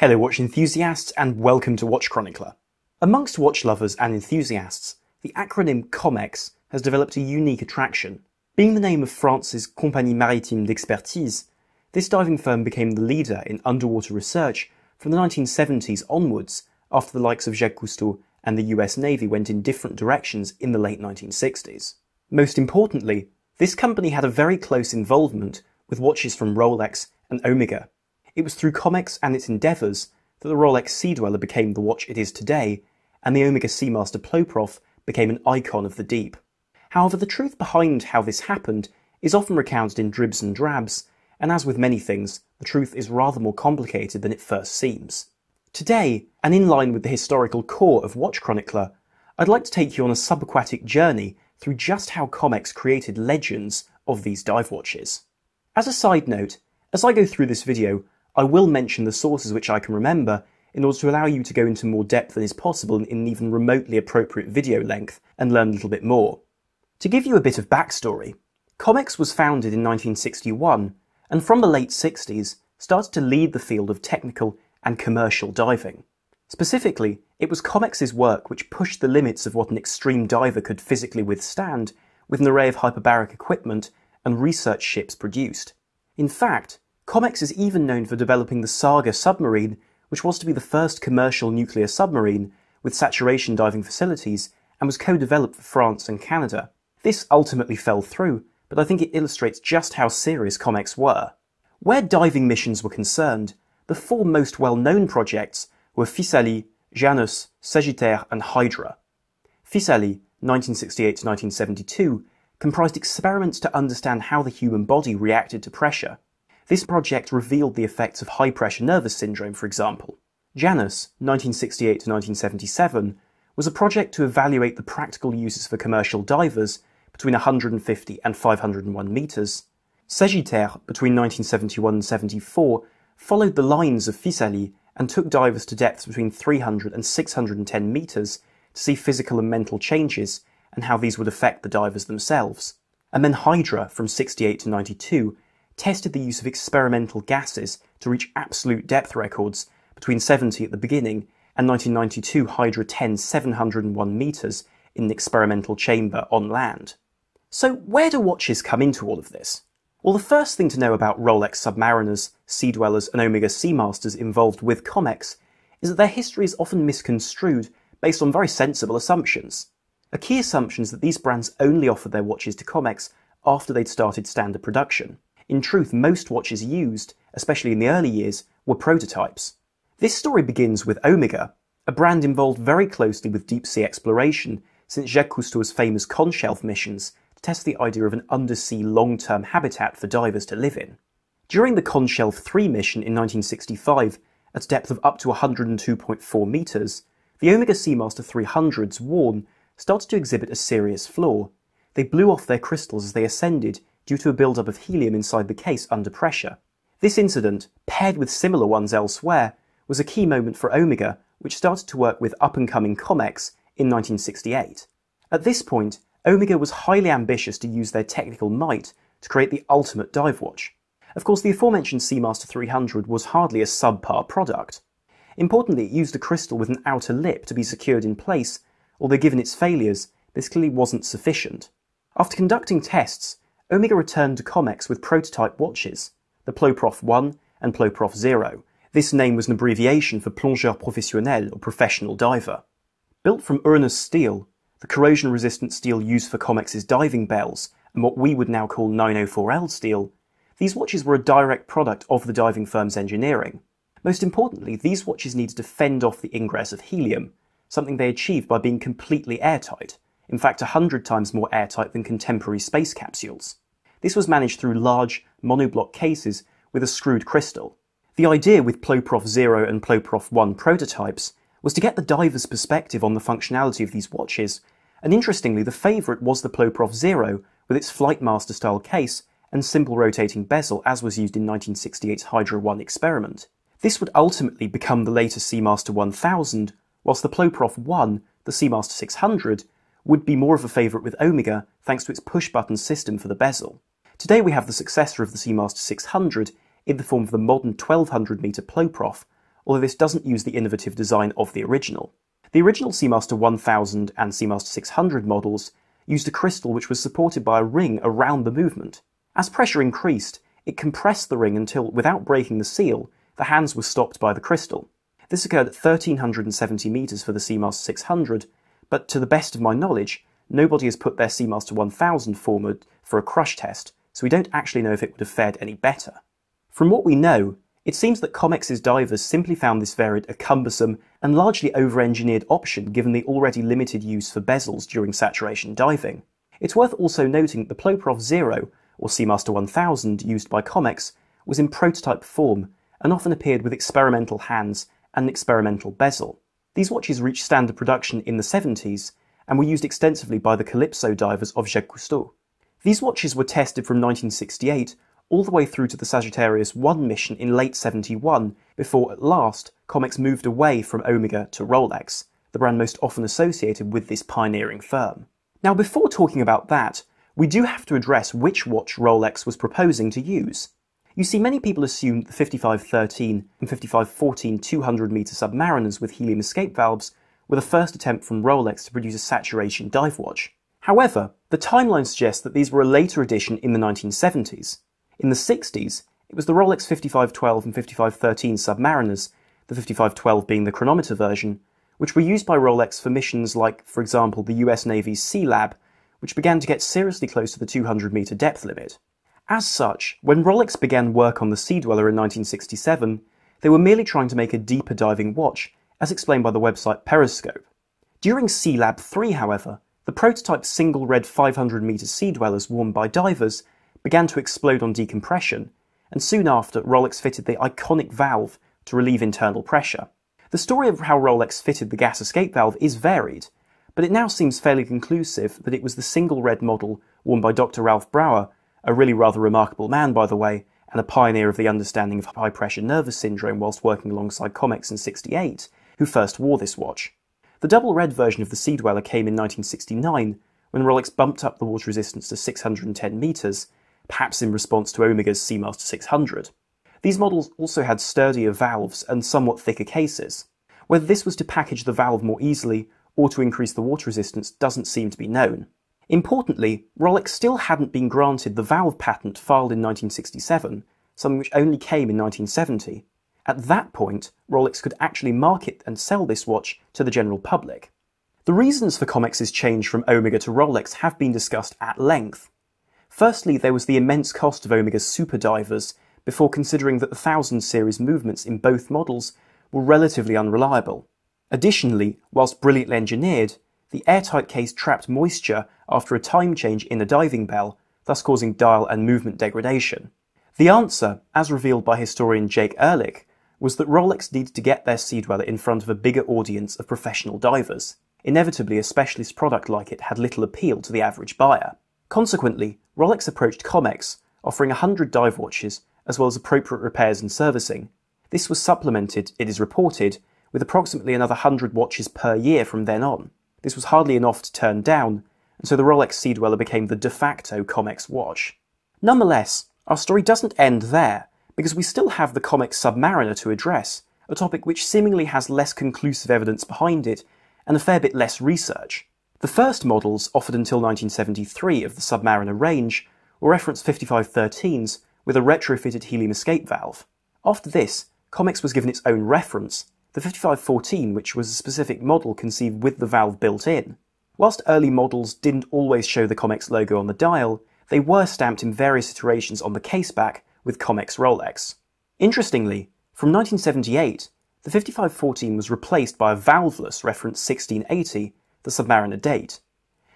Hello watch enthusiasts and welcome to Watch Chronicler. Amongst watch lovers and enthusiasts, the acronym COMEX has developed a unique attraction. Being the name of France's Compagnie Maritime d'Expertise, this diving firm became the leader in underwater research from the 1970s onwards after the likes of Jacques Cousteau and the US Navy went in different directions in the late 1960s. Most importantly, this company had a very close involvement with watches from Rolex and Omega. It was through Comex and its endeavours that the Rolex Sea Dweller became the watch it is today, and the Omega Seamaster Ploprof became an icon of the deep. However, the truth behind how this happened is often recounted in dribs and drabs, and as with many things, the truth is rather more complicated than it first seems. Today, and in line with the historical core of Watch Chronicler, I'd like to take you on a subaquatic journey through just how Comex created legends of these dive watches. As a side note, as I go through this video, I will mention the sources which I can remember in order to allow you to go into more depth than is possible in an even remotely appropriate video length and learn a little bit more. To give you a bit of backstory, Comex was founded in 1961 and from the late 60s started to lead the field of technical and commercial diving. Specifically, it was Comex's work which pushed the limits of what an extreme diver could physically withstand with an array of hyperbaric equipment and research ships produced. In fact, Comex is even known for developing the Saga submarine, which was to be the first commercial nuclear submarine with saturation diving facilities and was co-developed for France and Canada. This ultimately fell through, but I think it illustrates just how serious Comex were. Where diving missions were concerned, the four most well-known projects were Physalie, Janus, Sagittaire, and Hydra. Physalie, 1968 to 1972, comprised experiments to understand how the human body reacted to pressure. This project revealed the effects of high pressure nervous syndrome, for example. Janus, 1968 to 1977, was a project to evaluate the practical uses for commercial divers between 150 and 501 metres. Sagittaire, between 1971 and 74, followed the lines of Physalie and took divers to depths between 300 and 610 metres to see physical and mental changes and how these would affect the divers themselves. And then Hydra, from 68 to 92, tested the use of experimental gases to reach absolute depth records between 70 at the beginning and 1992 Hydra 10 701 metres in an experimental chamber on land. So where do watches come into all of this? Well, the first thing to know about Rolex Submariners, Sea Dwellers, and Omega Seamasters involved with Comex is that their history is often misconstrued based on very sensible assumptions. A key assumption is that these brands only offered their watches to Comex after they'd started standard production. In truth, most watches used, especially in the early years, were prototypes. This story begins with Omega, a brand involved very closely with deep sea exploration since Jacques Cousteau's famous Conshelf missions to test the idea of an undersea long-term habitat for divers to live in. During the Conshelf 3 mission in 1965, at a depth of up to 102.4 metres, the Omega Seamaster 300's worn started to exhibit a serious flaw. They blew off their crystals as they ascended due to a buildup of helium inside the case under pressure. This incident, paired with similar ones elsewhere, was a key moment for Omega, which started to work with up-and-coming Comex in 1968. At this point, Omega was highly ambitious to use their technical might to create the ultimate dive watch. Of course, the aforementioned Seamaster 300 was hardly a subpar product. Importantly, it used a crystal with an outer lip to be secured in place, although given its failures, this clearly wasn't sufficient. After conducting tests, Omega returned to Comex with prototype watches, the Ploprof 1 and Ploprof 0. This name was an abbreviation for Plongeur Professionnel or professional diver. Built from Uranus steel, the corrosion-resistant steel used for Comex's diving bells and what we would now call 904L steel, these watches were a direct product of the diving firm's engineering. Most importantly, these watches needed to fend off the ingress of helium, something they achieved by being completely airtight, in fact a hundred times more airtight than contemporary space capsules. This was managed through large, monoblock cases with a screwed crystal. The idea with Ploprof 0 and Ploprof 1 prototypes was to get the diver's perspective on the functionality of these watches, and interestingly the favourite was the Ploprof 0 with its Flightmaster style case and simple rotating bezel as was used in 1968's Hydra 1 experiment. This would ultimately become the later Seamaster 1000, whilst the Ploprof 1, the Seamaster 600, would be more of a favourite with Omega thanks to its push-button system for the bezel. Today we have the successor of the Seamaster 600 in the form of the modern 1200 meter Ploprof, although this doesn't use the innovative design of the original. The original Seamaster 1000 and Seamaster 600 models used a crystal which was supported by a ring around the movement. As pressure increased, it compressed the ring until, without breaking the seal, the hands were stopped by the crystal. This occurred at 1370 metres for the Seamaster 600, but to the best of my knowledge, nobody has put their Seamaster 1000 forward for a crush test, so we don't actually know if it would have fared any better. From what we know, it seems that Comex's divers simply found this variant a cumbersome and largely over-engineered option given the already limited use for bezels during saturation diving. It's worth also noting that the Ploprof Zero, or Seamaster 1000 used by Comex, was in prototype form and often appeared with experimental hands and an experimental bezel. These watches reached standard production in the 70s and were used extensively by the Calypso divers of Jacques Cousteau. These watches were tested from 1968 all the way through to the Sagittarius 1 mission in late 71, before at last Comex moved away from Omega to Rolex, the brand most often associated with this pioneering firm. Now, before talking about that, we do have to address which watch Rolex was proposing to use. You see, many people assumed the 5513 and 5514 200 meter submariners with helium escape valves were the first attempt from Rolex to produce a saturation dive watch. However, the timeline suggests that these were a later addition in the 1970s. In the 60s, it was the Rolex 5512 and 5513 submariners, the 5512 being the chronometer version, which were used by Rolex for missions like, for example, the US Navy's Sea Lab, which began to get seriously close to the 200 meter depth limit. As such, when Rolex began work on the Sea Dweller in 1967, they were merely trying to make a deeper diving watch, as explained by the website Perezcope. During Sea Lab 3, however, the prototype single red 500 meter Sea Dwellers worn by divers began to explode on decompression, and soon after, Rolex fitted the iconic valve to relieve internal pressure. The story of how Rolex fitted the gas escape valve is varied, but it now seems fairly conclusive that it was the single red model worn by Dr. Ralph Brauer, a really rather remarkable man, by the way, and a pioneer of the understanding of high pressure nervous syndrome whilst working alongside Comex in 68, who first wore this watch. The double red version of the Sea Dweller came in 1969 when Rolex bumped up the water resistance to 610 metres perhaps in response to Omega's Seamaster 600. These models also had sturdier valves and somewhat thicker cases. Whether this was to package the valve more easily or to increase the water resistance doesn't seem to be known. Importantly, Rolex still hadn't been granted the valve patent filed in 1967, something which only came in 1970. At that point, Rolex could actually market and sell this watch to the general public. The reasons for Comex's change from Omega to Rolex have been discussed at length, Firstly, there was the immense cost of Omega's super divers, before considering that the 1000 series movements in both models were relatively unreliable. Additionally, whilst brilliantly engineered, the airtight case trapped moisture after a time change in the diving bell, thus causing dial and movement degradation. The answer, as revealed by historian Jake Ehrlich, was that Rolex needed to get their Sea Dweller in front of a bigger audience of professional divers. Inevitably, a specialist product like it had little appeal to the average buyer. Consequently, Rolex approached Comex, offering 100 dive watches, as well as appropriate repairs and servicing. This was supplemented, it is reported, with approximately another 100 watches per year from then on. This was hardly enough to turn down, and so the Rolex Sea Dweller became the de facto Comex watch. Nonetheless, our story doesn't end there, because we still have the Comex Submariner to address, a topic which seemingly has less conclusive evidence behind it and a fair bit less research. The first models offered until 1973 of the Submariner range were reference 5513s with a retrofitted helium escape valve. After this, Comex was given its own reference, the 5514, which was a specific model conceived with the valve built in. Whilst early models didn't always show the Comex logo on the dial, they were stamped in various iterations on the caseback with Comex Rolex. Interestingly, from 1978, the 5514 was replaced by a valveless reference 1680 the Submariner date.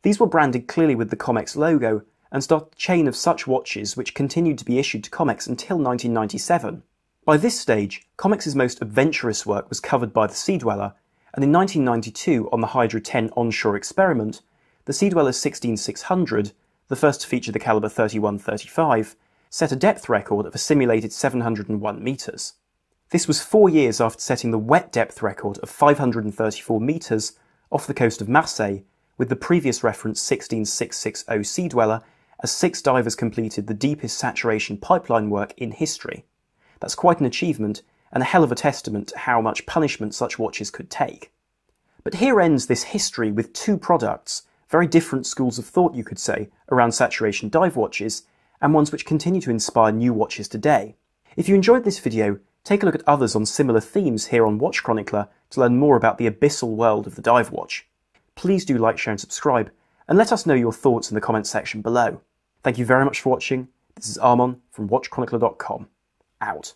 These were branded clearly with the Comex logo and started a chain of such watches which continued to be issued to Comex until 1997. By this stage, Comex's most adventurous work was covered by the Sea Dweller, and in 1992 on the Hydra 10 onshore experiment, the Sea Dweller 16600, the first to feature the caliber 3135, set a depth record of a simulated 701 metres. This was four years after setting the wet depth record of 534 metres off the coast of Marseille, with the previous reference 16660 Sea Dweller, as six divers completed the deepest saturation pipeline work in history. That's quite an achievement, and a hell of a testament to how much punishment such watches could take. But here ends this history with two products, very different schools of thought you could say, around saturation dive watches, and ones which continue to inspire new watches today. If you enjoyed this video, take a look at others on similar themes here on Watch Chronicler to learn more about the abyssal world of the dive watch. Please do like, share and subscribe, and let us know your thoughts in the comments section below. Thank you very much for watching. This is Armon from WatchChronicler.com. Out.